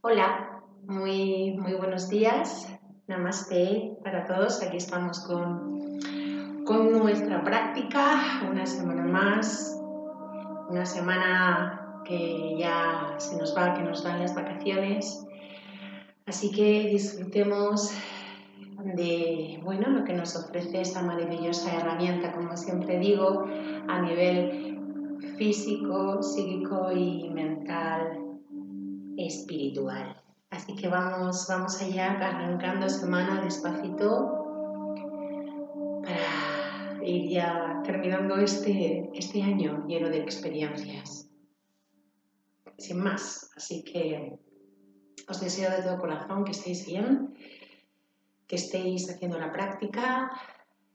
Hola, muy, muy buenos días. Namaste para todos. Aquí estamos con, con nuestra práctica, una semana más, una semana que ya se nos va, que nos dan las vacaciones. Así que disfrutemos de bueno, lo que nos ofrece esta maravillosa herramienta, como siempre digo, a nivel físico, psíquico y mental, espiritual. Así que vamos, vamos allá arrancando semana despacito para ir ya terminando este, este año lleno de experiencias. Sin más, así que os deseo de todo corazón que estéis bien, que estéis haciendo la práctica,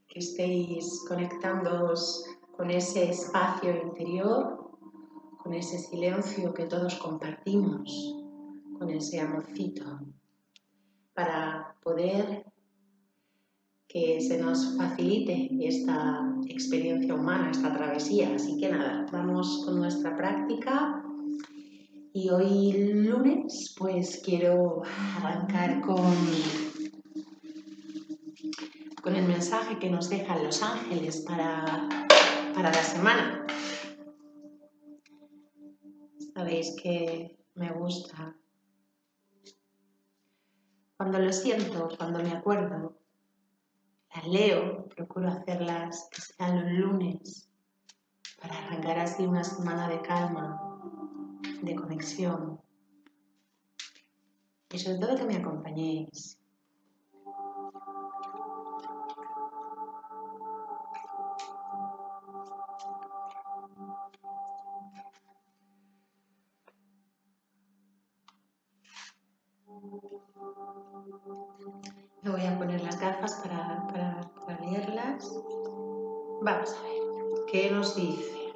que estéis conectándoos con ese espacio interior, con ese silencio que todos compartimos, con ese amorcito, para poder que se nos facilite esta experiencia humana, esta travesía. Así que nada, vamos con nuestra práctica. Y hoy lunes pues quiero arrancar con con el mensaje que nos dejan los ángeles para, para la semana. Sabéis que me gusta. Cuando lo siento, cuando me acuerdo, las leo, procuro hacerlas que sean los lunes para arrancar así una semana de calma, de conexión y sobre todo que me acompañéis, Me voy a poner las gafas para, leerlas. Vamos a ver, ¿qué nos dice?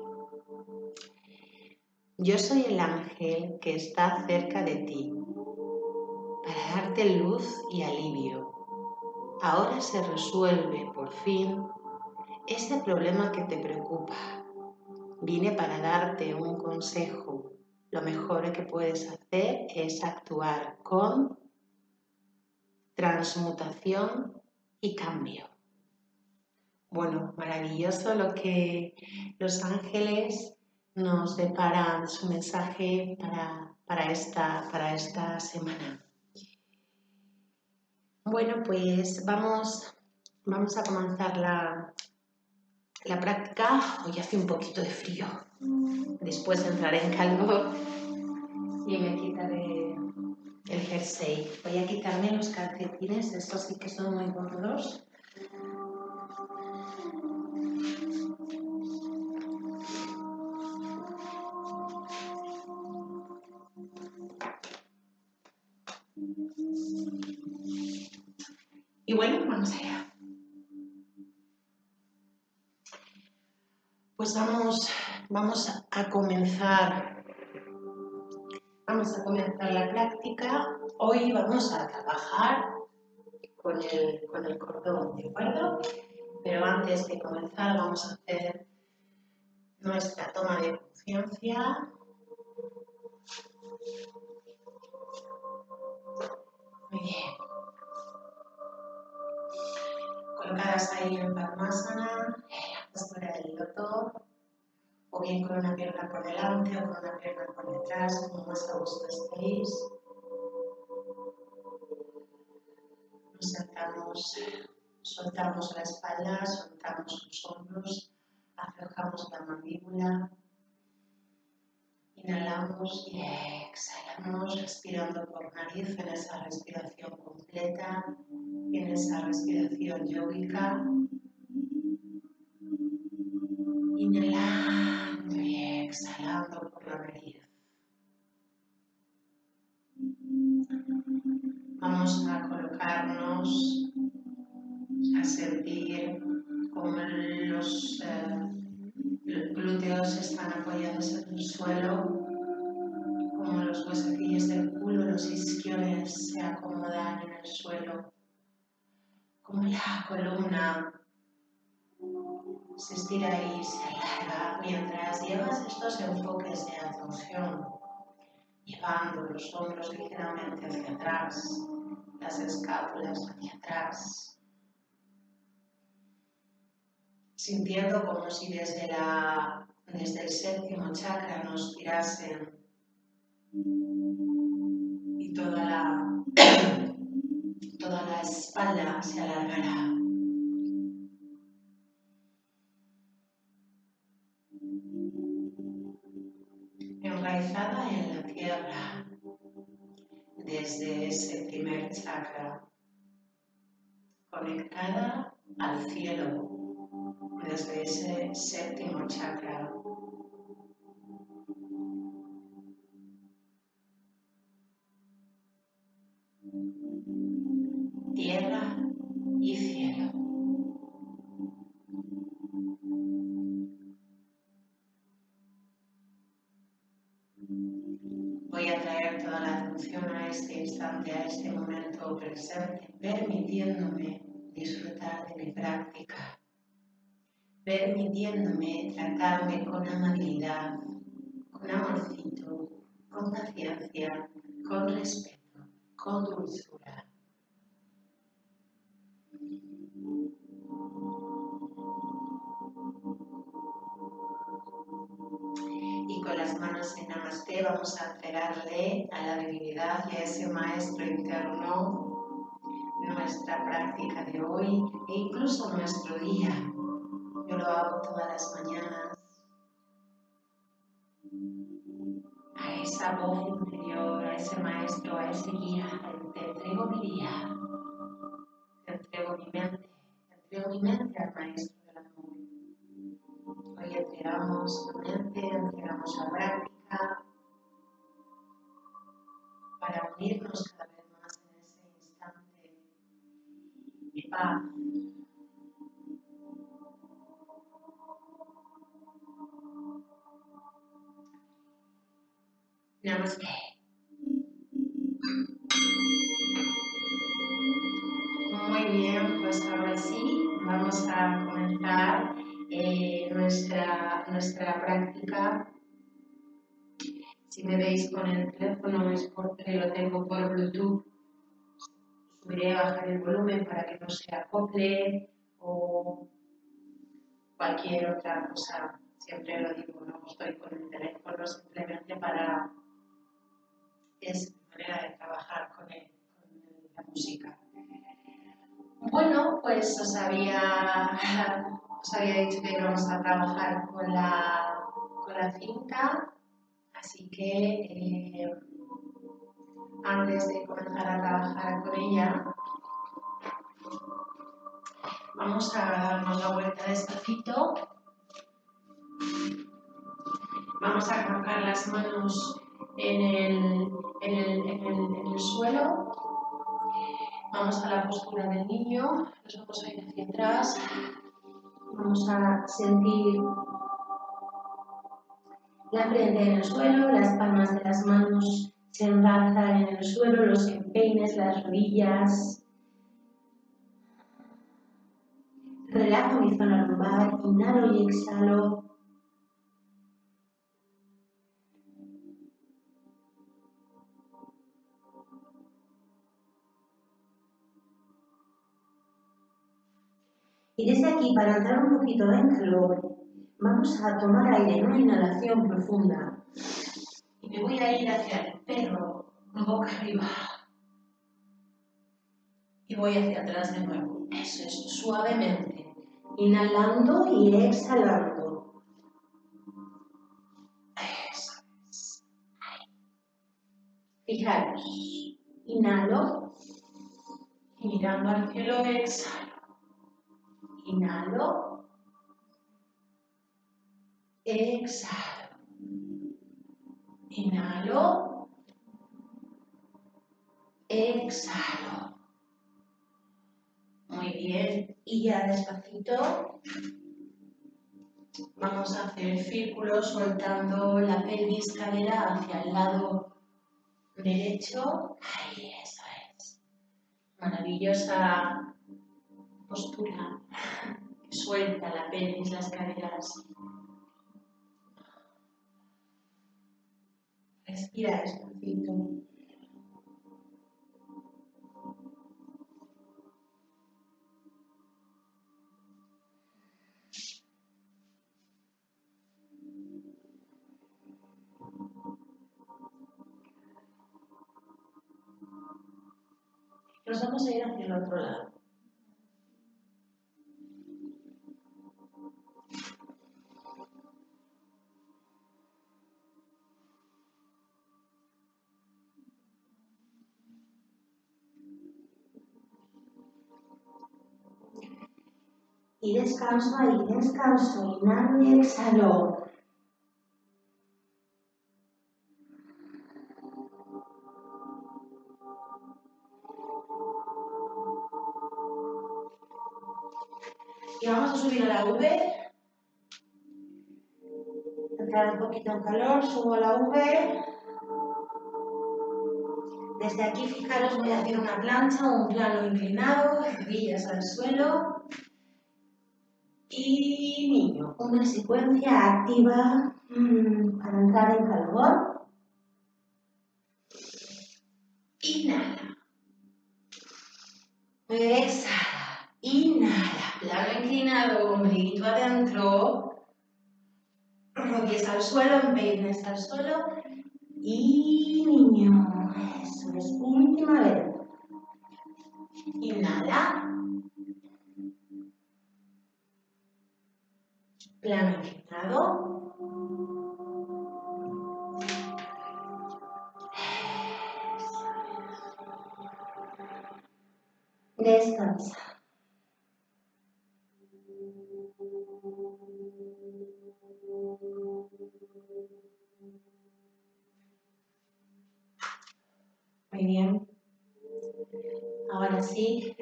Yo soy el ángel que está cerca de ti para darte luz y alivio. Ahora se resuelve por fin ese problema que te preocupa. Vine para darte un consejo. Lo mejor que puedes hacer es actuar con transmutación y cambio. Bueno, maravilloso lo que los ángeles nos deparan su mensaje para, esta, para esta semana. Bueno, pues vamos, vamos a comenzar la, la práctica. Hoy hace un poquito de frío. Después entraré en calor y me quitaré el jersey. Voy a quitarme los calcetines, estos sí que son muy gordos. Y bueno, vamos allá. Pues vamos, vamos a comenzar vamos a comenzar la práctica. Hoy vamos a trabajar con el, con el cordón, ¿de acuerdo? Pero antes de comenzar vamos a hacer nuestra toma de conciencia. Muy bien. Colocadas ahí en Padmasana, la postura del loto o bien con una pierna por delante o con una pierna por detrás, como más a gusto estéis. Nos sentamos, soltamos la espalda, soltamos los hombros, aflojamos la mandíbula. Inhalamos y exhalamos respirando por nariz en esa respiración completa, en esa respiración yógica. Inhalando y exhalando por la nariz. Vamos a colocarnos a sentir los eh, glúteos están apoyados en el suelo, como los huesos del culo, los isquiones se acomodan en el suelo, como la columna se estira y se alarga mientras llevas estos enfoques de atención llevando los hombros ligeramente hacia atrás, las escápulas hacia atrás, sintiendo como si desde, la, desde el séptimo chakra nos tirasen y toda la, toda la espalda se alargará. Enraizada en la tierra desde ese primer chakra, conectada al cielo desde ese séptimo chakra. Tierra y cielo. Toda la atención a este instante, a este momento presente, permitiéndome disfrutar de mi práctica permitiéndome tratarme con amabilidad, con amorcito, con paciencia, con respeto, con dulzura. Manos en Namaste vamos a entregarle a la divinidad y a ese maestro interno nuestra práctica de hoy e incluso nuestro día yo lo hago todas las mañanas. A esa voz interior, a ese maestro, a ese guía, te entrego mi día, te entrego mi mente, te entrego mi mente al maestro del amor. Hoy entregamos la mente, entregamos la práctica para unirnos cada vez más en ese instante de paz Namaste. Muy bien, pues ahora sí, vamos a comenzar eh, nuestra, nuestra práctica. Si me veis con el teléfono es porque lo tengo por Bluetooth. Subiré a bajar el volumen para que no se acople o cualquier otra cosa. Siempre lo digo, no estoy con el teléfono simplemente para es mi manera de trabajar con, la música. Bueno, pues os había, os había dicho que íbamos a trabajar con la, con la finca, así que eh, antes de comenzar a trabajar con ella, vamos a darnos la vuelta despacito. Vamos a colocar las manos en el, en el, en el, suelo. Vamos a la postura del niño, nos vamos a ir hacia atrás. Vamos a sentir la frente en el suelo, las palmas de las manos se enlazan en el suelo, los empeines, las rodillas. Relajo mi zona lumbar, inhalo y exhalo Y desde aquí, para entrar un poquito en calor, vamos a tomar aire en una inhalación profunda. Y me voy a ir hacia el perro, boca arriba. Y voy hacia atrás de nuevo. Eso es, suavemente. Inhalando y exhalando. Eso es. Fijaros. Inhalo. Y mirando al cielo exhalo. Inhalo. Exhalo. Inhalo. Exhalo. Muy bien. Y ya despacito vamos a hacer círculos soltando la pelvis cadera hacia el lado derecho. Ahí, eso es. Maravillosa postura suelta la pelvis, las caderas. Respira despacito. Nos vamos a ir hacia el otro lado. Y descanso ahí, descanso, inhalo y exhalo. Y vamos a subir a la V. Entrar un poquito en calor, subo a la V. Desde aquí, fijaros, voy a hacer una plancha o un plano inclinado, rodillas al suelo y niño. Una secuencia activa mm, para entrar en calor. Inhala. Exhala. Inhala. Plano inclinado, ombliguito adentro. Rodillas al suelo, empeines al suelo. Y niño. Eso es. Última vez. Inhala. Plano inclinado. Descansa. Muy bien. Ahora sí,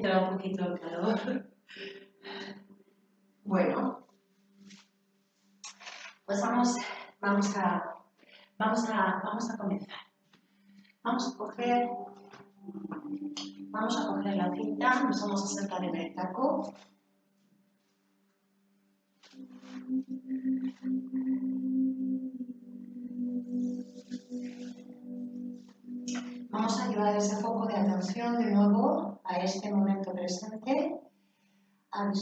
entra un poquito el calor. Bueno, pues vamos, vamos, a, vamos, a, vamos a comenzar. Vamos a coger, vamos a coger la cinta, nos vamos a sentar en el taco. Vamos a llevar ese foco de atención de nuevo a este momento presente, a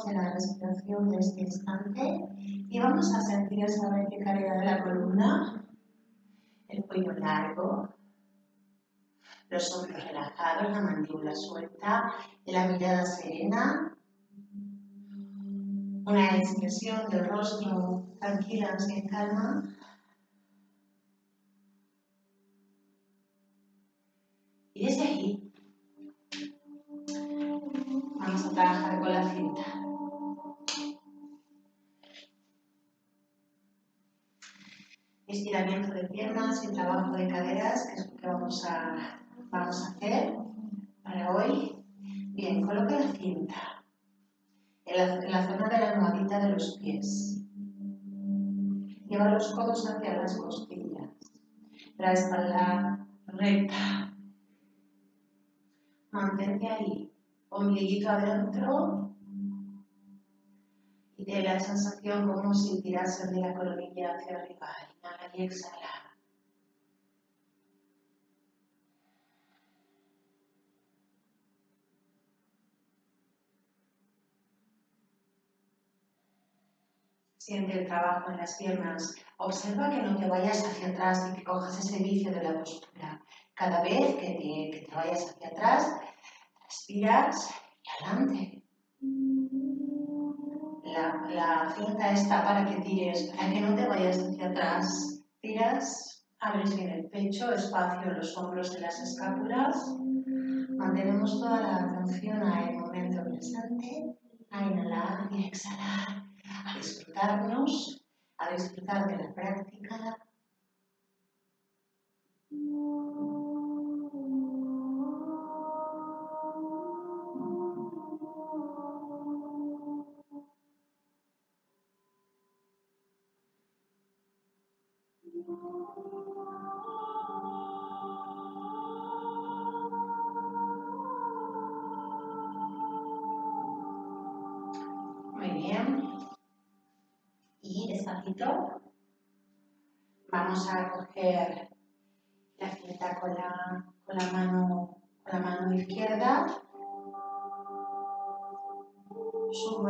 disfrutarnos de la respiración de este instante y vamos a sentir esa verticalidad de la columna, el cuello largo, los hombros relajados, la mandíbula suelta, la mirada serena, una expresión del rostro tranquila, sin calma. Y desde ahí vamos a trabajar con la cinta. Estiramiento de piernas y trabajo de caderas, que es lo que vamos a, vamos a hacer para hoy. Bien, coloca la cinta en la, zona de la almohadita de los pies. Lleva los codos hacia las costillas. La espalda recta. Mantente ahí. Ombliguito adentro. Y de la sensación como si tirase de la coronilla hacia arriba. Y exhala. Siente el trabajo en las piernas. Observa que no te vayas hacia atrás y que cojas ese vicio de la postura. Cada vez que te, que te vayas hacia atrás, respiras y adelante. La, la cinta está para que tires, para que no te vayas hacia atrás. Tiras, abres bien el pecho, espacio en los hombros de las escápulas. Mantenemos toda la atención al momento presente, a inhalar y a exhalar a disfrutarnos, a disfrutar de la práctica.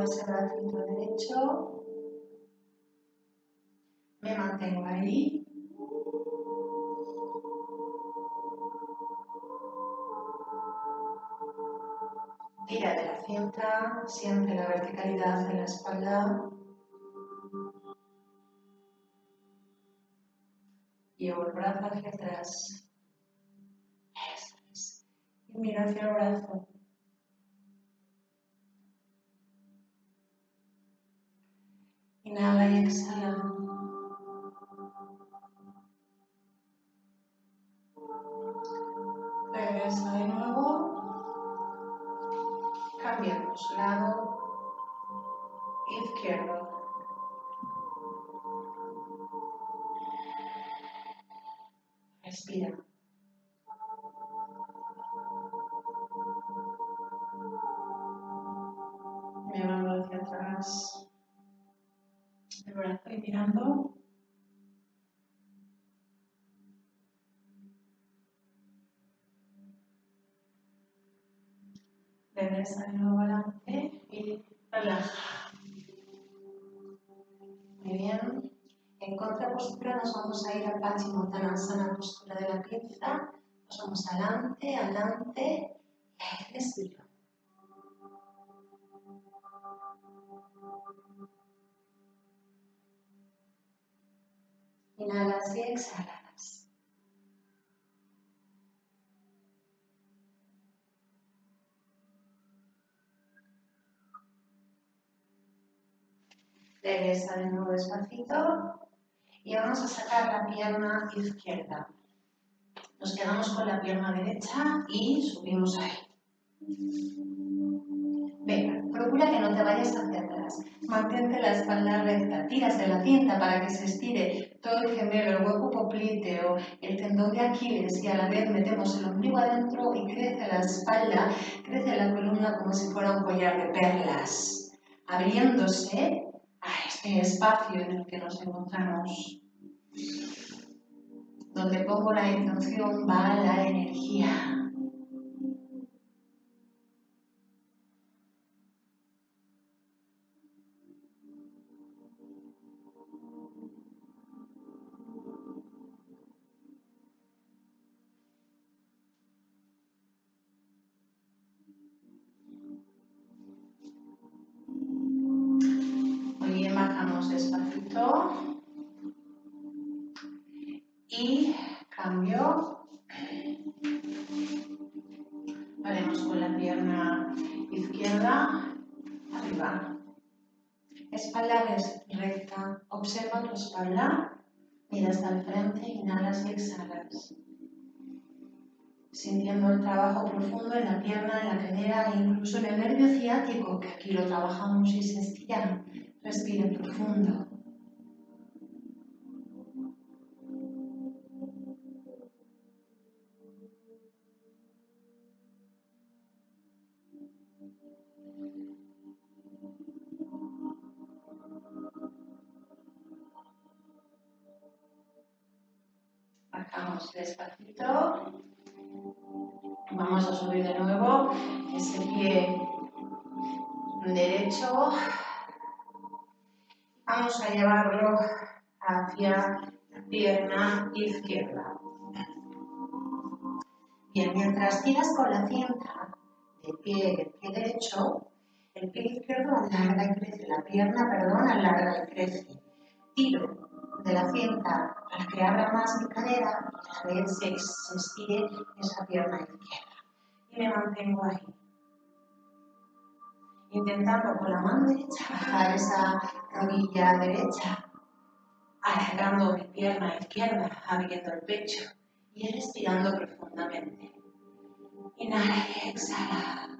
Ese bracito derecho. Me mantengo ahí. Tira de la cinta, siente la verticalidad de la espalda. Llevo el brazo hacia atrás. Eso es. Y mira hacia el brazo. Inhala y exhala. Regresa de nuevo. Cambiamos lado izquierdo. Respira. Me mando hacia atrás. Mirando. Regresa de nuevo adelante y relaja. Muy bien. En contrapostura nos vamos a ir a Pachimontanasana, postura de la pinza. Nos vamos adelante, adelante y. Inhalas y exhalas. Regresa de nuevo despacito y vamos a sacar la pierna izquierda. Nos quedamos con la pierna derecha y subimos ahí. Venga, procura que no te vayas hacia atrás. Mantente la espalda recta. Tiras de la cinta para que se estire todo el gemelo, el hueco popliteo, el tendón de Aquiles y a la vez metemos el ombligo adentro y crece la espalda, crece la columna como si fuera un collar de perlas, abriéndose a este espacio en el que nos encontramos. Donde pongo la intención va la energía. Tu espalda. Frente, inhalas y exhalas. Sintiendo el trabajo profundo en la pierna, en la cadera e incluso en el nervio ciático, que aquí lo trabajamos y se estira. Respire profundo. Bajamos despacito. Vamos a subir de nuevo ese pie derecho. Vamos a llevarlo hacia la pierna izquierda. Bien, mientras tiras con la cinta del pie, pie derecho, el pie izquierdo alarga y crece, la pierna, perdón, alarga y crece. Tiro de la cinta para que abra más mi cadera se, se estire esa pierna izquierda. Y me mantengo ahí. Intentando con la mano derecha bajar esa rodilla derecha, alargando mi pierna izquierda, abriendo el pecho y respirando profundamente. Inhala y exhala.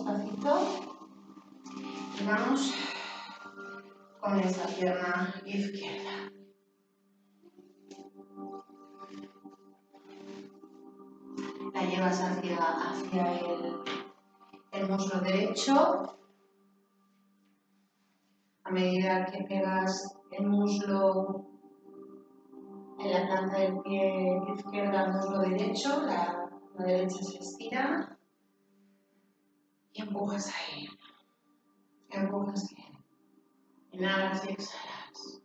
Despacito y vamos con esa pierna izquierda. La llevas hacia, hacia el, muslo derecho. A medida que pegas el muslo en la planta del pie izquierdo al muslo derecho, la derecha se estira y empujas ahí. Empujas bien. Inhalas y exhalas.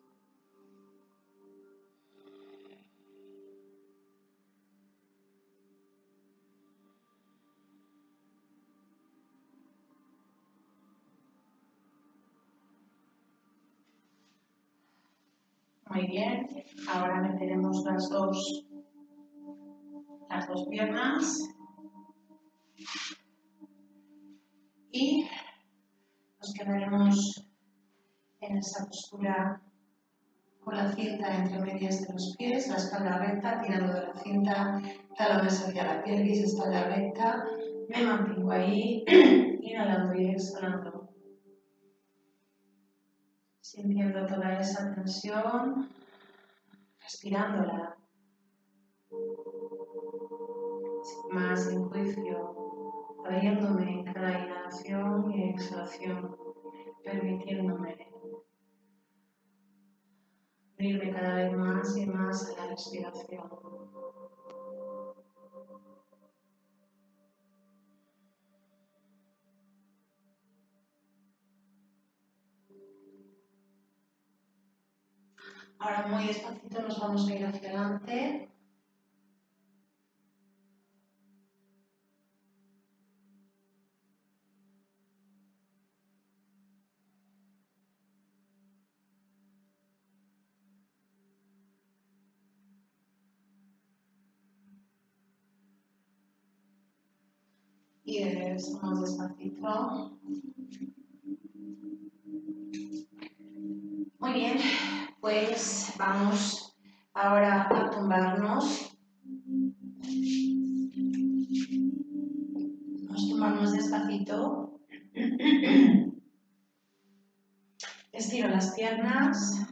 Muy bien, ahora meteremos las dos, las dos piernas y nos quedaremos en esa postura con la cinta entre medias de los pies, la espalda recta, tirando de la cinta, talones hacia la pelvis, espalda recta. Me mantengo ahí, inhalando y exhalando. Sintiendo toda esa tensión, respirándola. Sin más sin juicio, abriéndome en cada inhalación y exhalación, permitiéndome abrirme cada vez más y más a la respiración. Ahora muy despacito nos vamos a ir hacia adelante. Regresamos despacito. Muy bien, pues vamos ahora a tumbarnos. Nos tumbamos despacito. Estiro las piernas.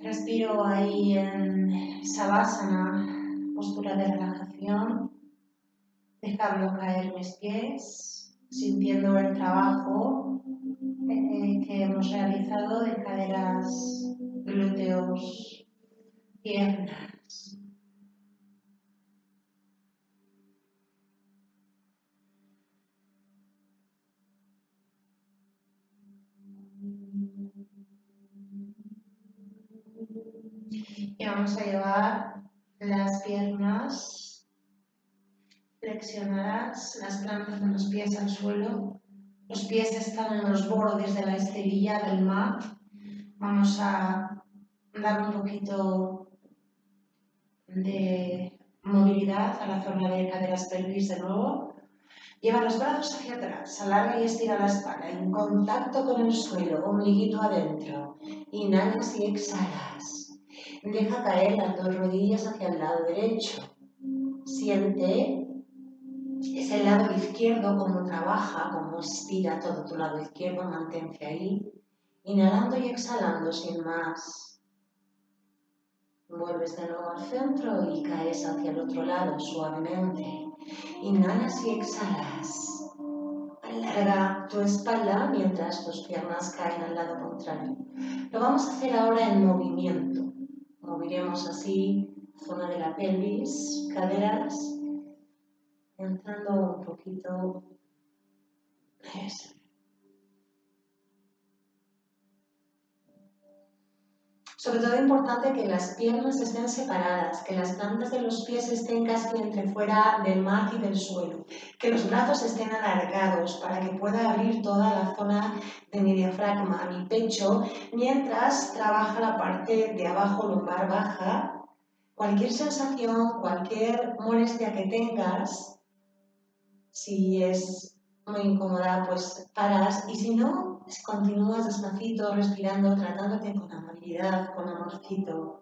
Respiro ahí en Savasana, postura de relajación, dejando caer mis pies, sintiendo el trabajo eh, que hemos realizado de caderas, glúteos, piernas. Y vamos a llevar las piernas flexionadas, las plantas de los pies al suelo. Los pies están en los bordes de la esterilla del mat. Vamos a dar un poquito de movilidad a la zona de caderas pelvis de nuevo. Lleva los brazos hacia atrás, alarga y estira la espalda en contacto con el suelo, ombliguito adentro. Inhalas y exhalas. Deja caer las dos rodillas hacia el lado derecho. Siente ese lado izquierdo como trabaja, como estira todo tu lado izquierdo, mantente ahí. Inhalando y exhalando sin más. Vuelves de nuevo al centro y caes hacia el otro lado suavemente. Inhalas y exhalas. Alarga tu espalda mientras tus piernas caen al lado contrario. Lo vamos a hacer ahora en movimiento. Moviremos así zona de la pelvis, caderas, entrando un poquito. Eso. Sobre todo importante que las piernas estén separadas, que las plantas de los pies estén casi entre fuera del mat y del suelo, que los brazos estén alargados para que pueda abrir toda la zona de mi diafragma, mi pecho, mientras trabaja la parte de abajo lumbar baja. Cualquier sensación, cualquier molestia que tengas, si es muy incómoda, pues paras y si no, continúas despacito, respirando, tratándote con amabilidad, con amorcito,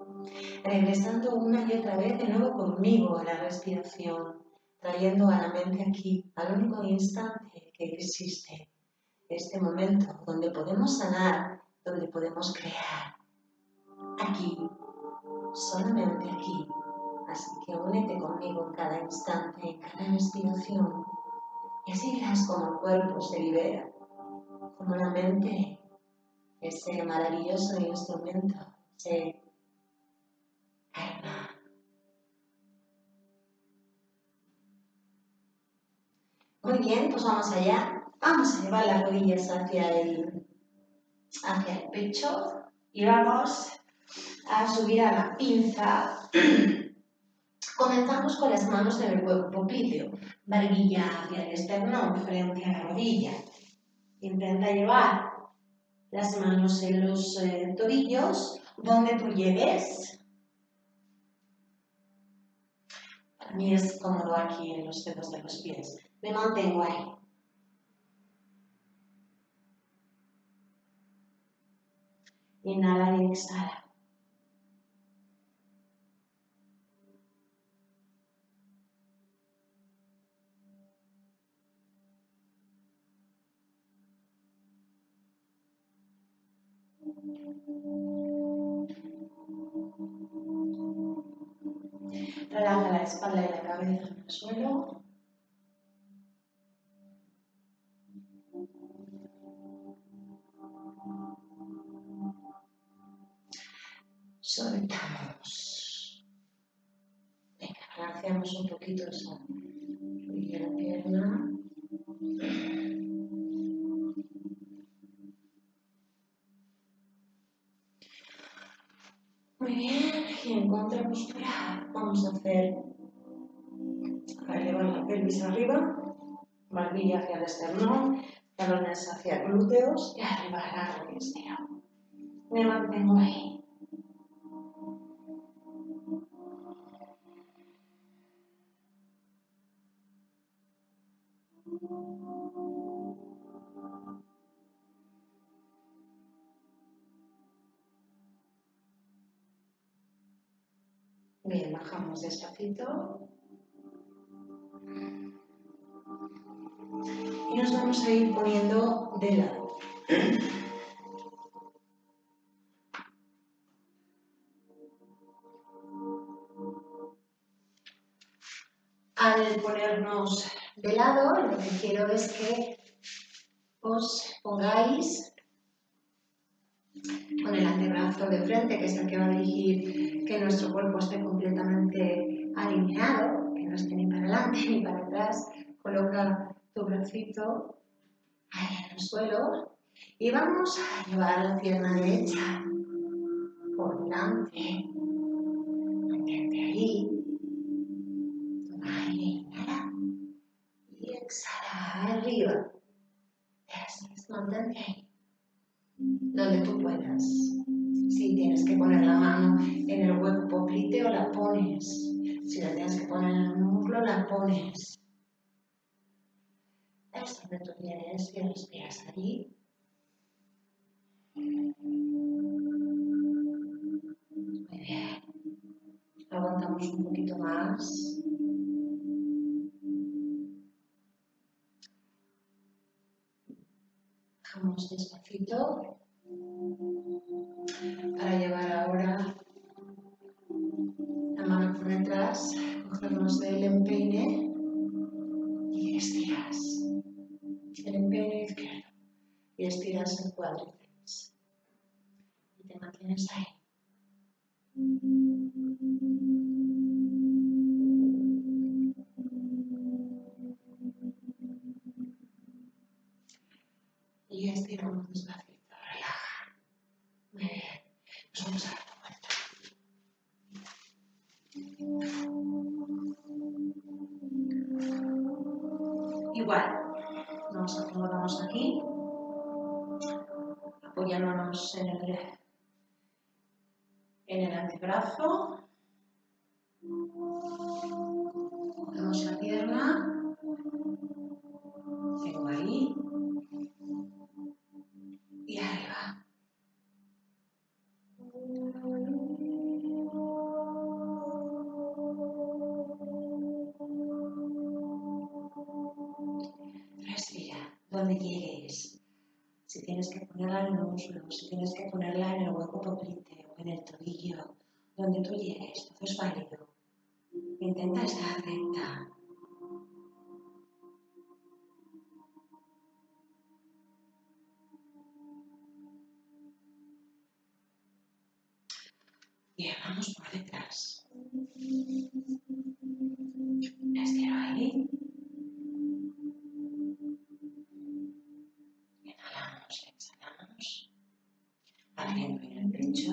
regresando una y otra vez de nuevo conmigo a la respiración, trayendo a la mente aquí, al único instante que existe, este momento donde podemos sanar, donde podemos crear. Aquí, solamente aquí. Así que únete conmigo cada instante, cada respiración. Y así verás como el cuerpo se libera, como la mente, ese maravilloso instrumento, se calma. Muy bien, pues vamos allá. Vamos a llevar las rodillas hacia el, hacia el pecho y vamos a subir a la pinza. Comenzamos con las manos en el cuerpo popliteo, barbilla hacia el esternón, frente a la rodilla. Intenta llevar las manos en los eh, tobillos, donde tú llegues. Para es cómodo aquí en los dedos de los pies. Me mantengo ahí. Inhala y exhala. Relaja la espalda y la cabeza en el suelo. Soltamos. Venga, balanceamos un poquito esa rodilla la pierna. Muy bien, y en postura vamos a hacer para llevar la pelvis arriba, barbilla hacia el esternón, talones hacia glúteos y arriba la rodilla. Me mantengo ahí. Despacito. Y nos vamos a ir poniendo de lado. Al ponernos de lado, lo que quiero es que os pongáis con el antebrazo de frente, que es el que va a dirigir que nuestro cuerpo esté completamente alineado, que no esté ni para adelante ni para atrás. Coloca tu bracito ahí en el suelo y vamos a llevar la pierna derecha donde tú puedas. Si tienes que poner la mano en el hueco popliteo, la pones. Si la tienes que poner en el muslo, la pones. Es donde tú vienes y respiras allí. Muy bien. Aguantamos un poquito más. Bajamos despacito para llevar ahora la mano por detrás, cogemos del empeine y estiras. El empeine izquierdo y estiras el cuádriceps. Y te mantienes ahí. Y estiramos despacito, relaja. Muy bien. Nos vamos a dar la vuelta. Igual, nos acomodamos aquí, apoyándonos en el, en antebrazo, la pierna, el muslo, si tienes que ponerla en el hueco popliteo, en el tobillo, donde tú llegues, todo es válido. Intenta estar recta. Bien, vamos por detrás. Estiro ahí. El pecho.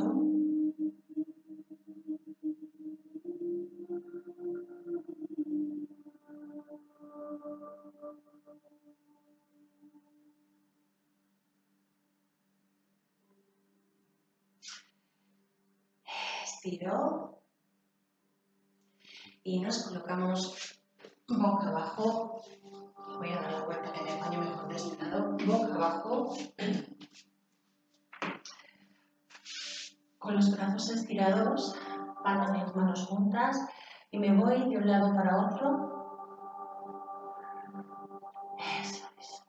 Estiro. Y nos colocamos boca abajo. Voy a dar la vuelta que me apaño mejor de este. Boca abajo. Con los brazos estirados, palmas de manos juntas. Y me voy de un lado para otro. Eso es.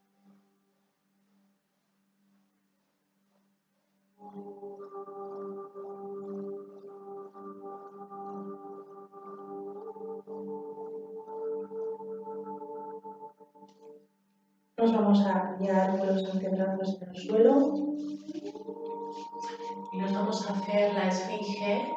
Nos vamos a apoyar con los antebrazos en el suelo hacer la esfinge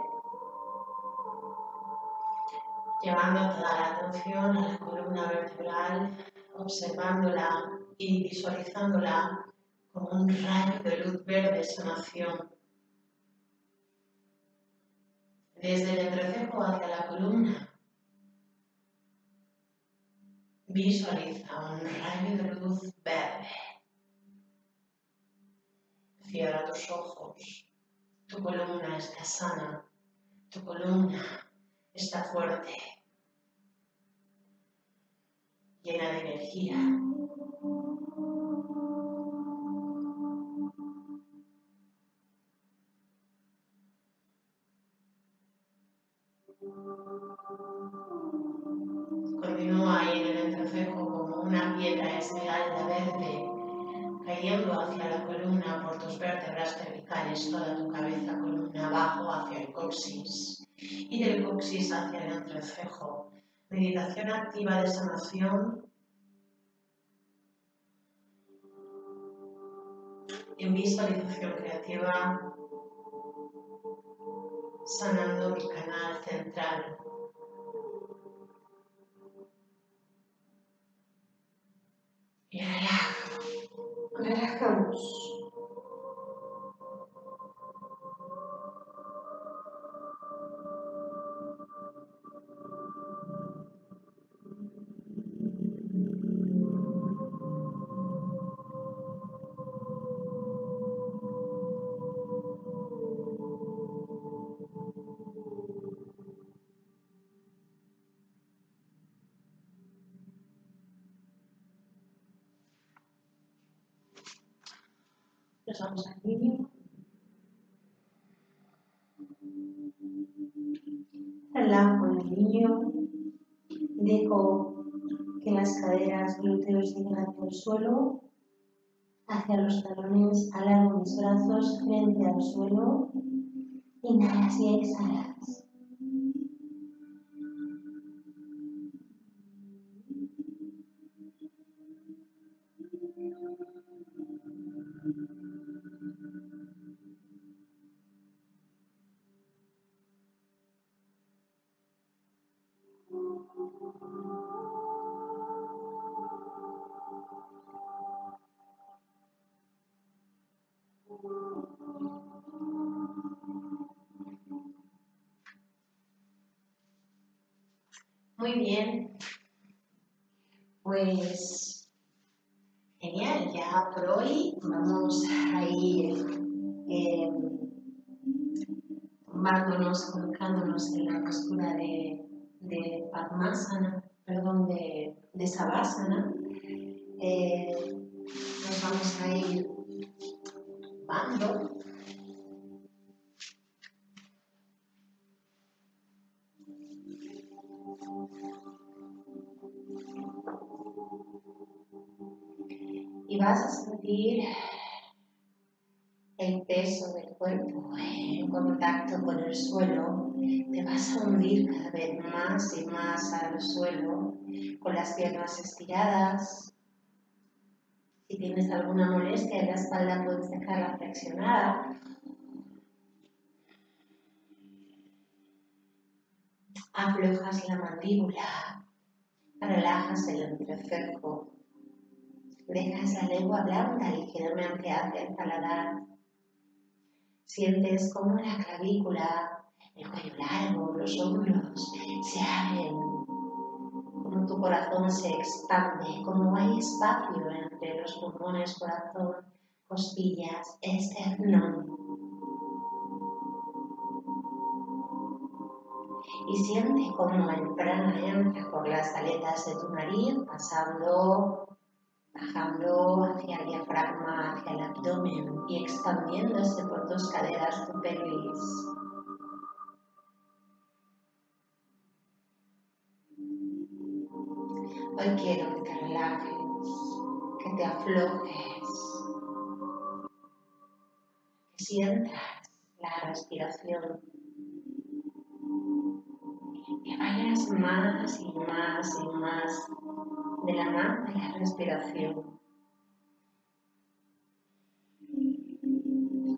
llevando toda la atención a la columna vertebral, observándola y visualizándola como un rayo de luz verde sanación. Desde el entrecejo hacia la columna Visualiza un rayo de luz verde. Cierra tus ojos. Tu columna está sana. Tu columna está fuerte. Llena de energía. Cayendo hacia la columna por tus vértebras cervicales, toda tu cabeza, columna abajo hacia el coxis y del coxis hacia el entrecejo. Meditación activa de sanación. En visualización creativa, sanando mi canal central. Y relaja. Relajamos. Nos vamos al niño. Relajo el niño. Dejo que las caderas, glúteos lleguen hacia el suelo, hacia los talones, alargo mis brazos frente al suelo. Inhalas y exhalas. Eh, nos vamos a ir tumbando. y vas a sentir el peso del cuerpo en contacto con el suelo. Te vas a hundir cada vez más y más al suelo con las piernas estiradas. Si tienes alguna molestia en la espalda puedes dejarla flexionada. Aflojas la mandíbula, relajas el entrecejo, dejas la lengua blanda ligeramente hacia el paladar Sientes como la clavícula, el cuello largo, los hombros se abren, como tu corazón se expande, como hay espacio entre los pulmones, corazón, costillas, esternón. Y siente como el prana entra por las aletas de tu nariz, pasando bajando hacia el diafragma, hacia el abdomen y expandiéndose por tus caderas, tu pelvis. Hoy quiero que te relajes, que te aflojes, que sientas la respiración, que vayas más y más y más de la mano de la respiración.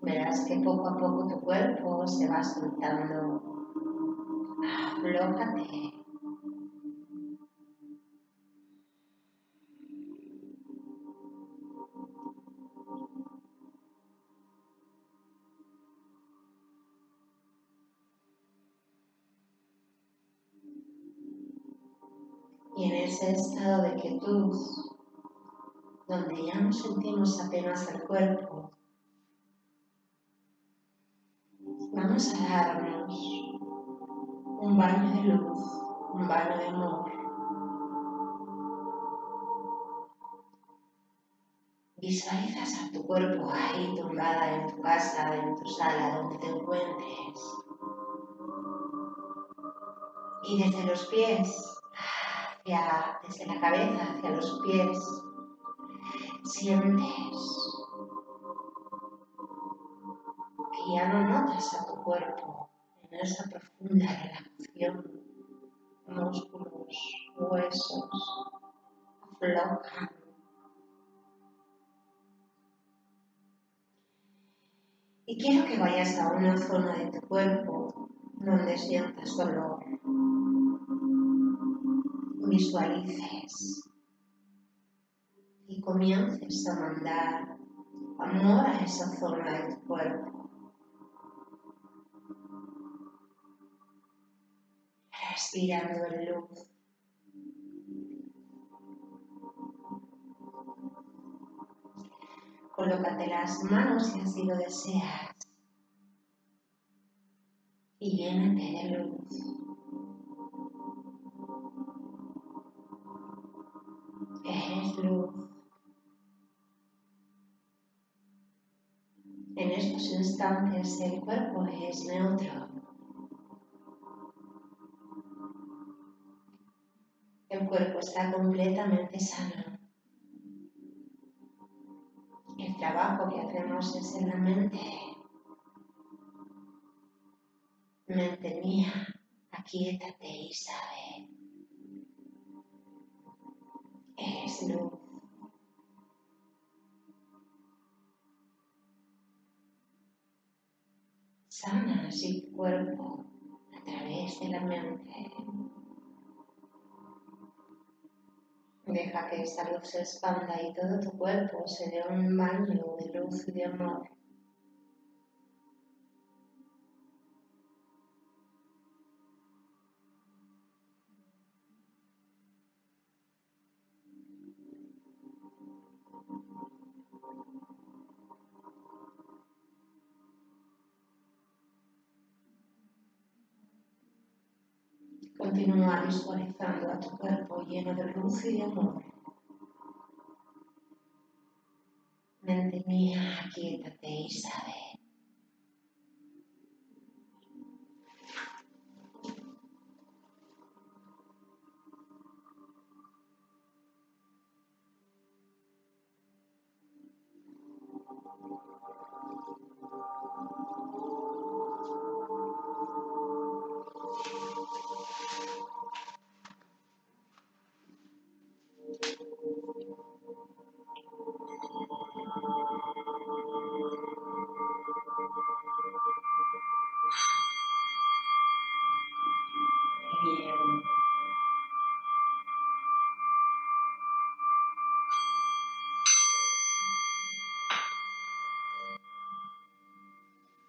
Verás que poco a poco tu cuerpo se va soltando. Aflójate. Estado de quietud, donde ya no sentimos apenas el cuerpo, vamos a darnos un baño de luz, un baño de amor. Visualizas a tu cuerpo ahí tumbada en tu casa, en tu sala, donde te encuentres. Y desde los pies desde la cabeza hacia los pies, sientes que ya no notas a tu cuerpo en esa profunda relajación, músculos, huesos, aflojan. Y quiero que vayas a una zona de tu cuerpo donde sientas dolor, visualices y comiences a mandar amor a esa zona de tu cuerpo. Respirando en luz. Colócate las manos si así lo deseas y llénate de luz. Es luz. En estos instantes el cuerpo es neutro. El cuerpo está completamente sano. El trabajo que hacemos es en la mente. Mente mía, aquíétate y sabe luz. Sana así cuerpo a través de la mente. Deja que esa luz se expanda y todo tu cuerpo se dé un baño de luz y de amor. Visualizando a tu cuerpo lleno de luz y de amor. Mente mía, aquíétate y sabe.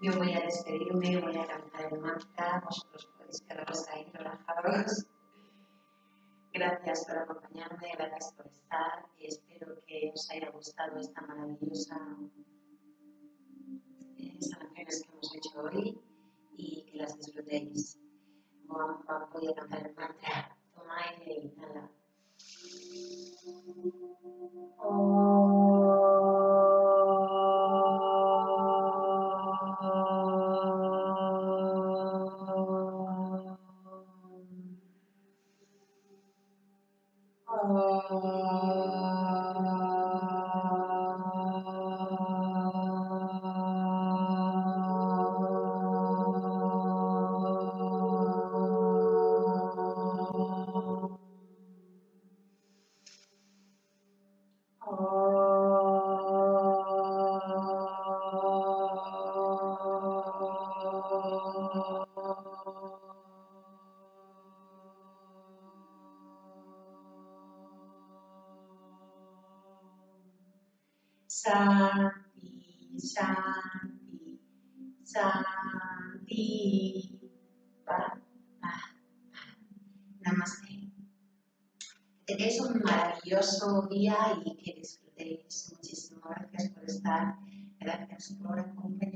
Yo voy a despedirme, voy a cantar el mantra, vosotros podéis quedaros ahí relajados. Gracias por acompañarme, gracias por estar y espero que os haya gustado esta maravillosa eh, sanaciones que hemos hecho hoy y que las disfrutéis. Voy a cantar el mantra. Toma aire inhala. Santi, Santi, Santi. Pa. Namaste. Que tengáis un maravilloso día y que disfrutéis. Muchísimas gracias por estar. Gracias por acompañarme.